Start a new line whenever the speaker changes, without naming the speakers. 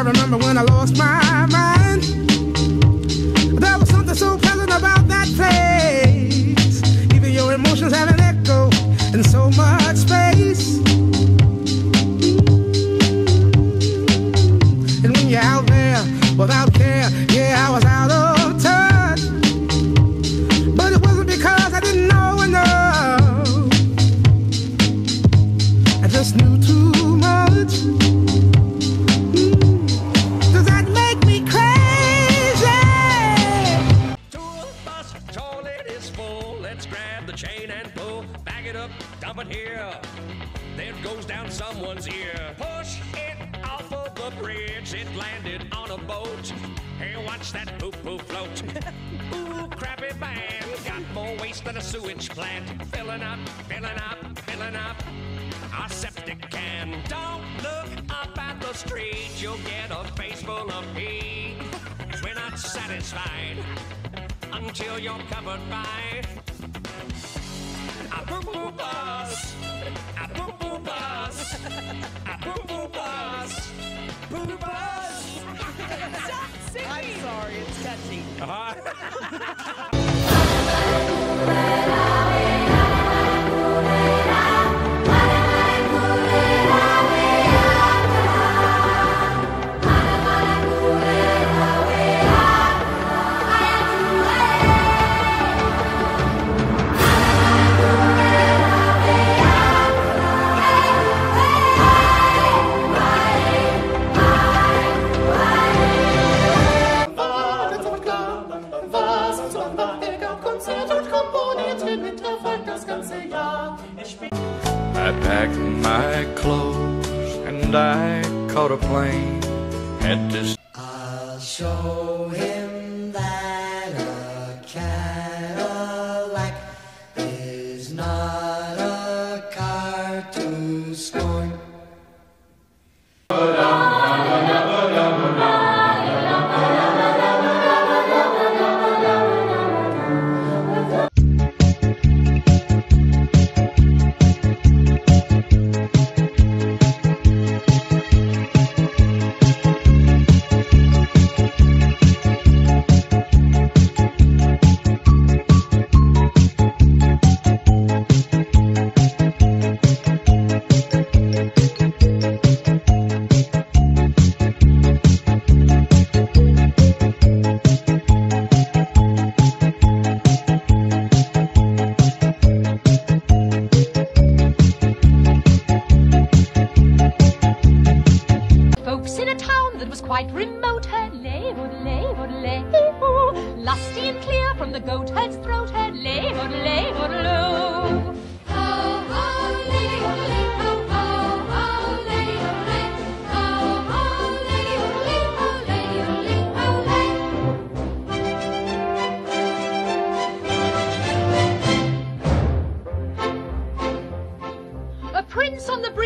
I remember when I lost my mind. There was something so pleasant about that place. Even your emotions have an echo in so it
up, dump it here. Then goes down someone's ear. Push it off of the bridge. It landed on a boat. Hey, watch that poo poo float. Ooh, crappy man. Got more waste than a sewage plant. Filling up, filling up, filling up. Our septic can. Don't look up at the street. You'll get a face full of pee. We're not satisfied until you're covered by boo boo bus. A boo boo bus. A boo boo bus. Boo boo bus.
I'm sorry, it's catchy.
Was
I packed my clothes and I caught a plane. Had to
I'll show him
quite remote. Hurley, woodley, woodley, hee Lusty and clear from the goat herd's throat. Hurley, lay, woodloo. lay, ho, lady, woodley. Prince on the bridge.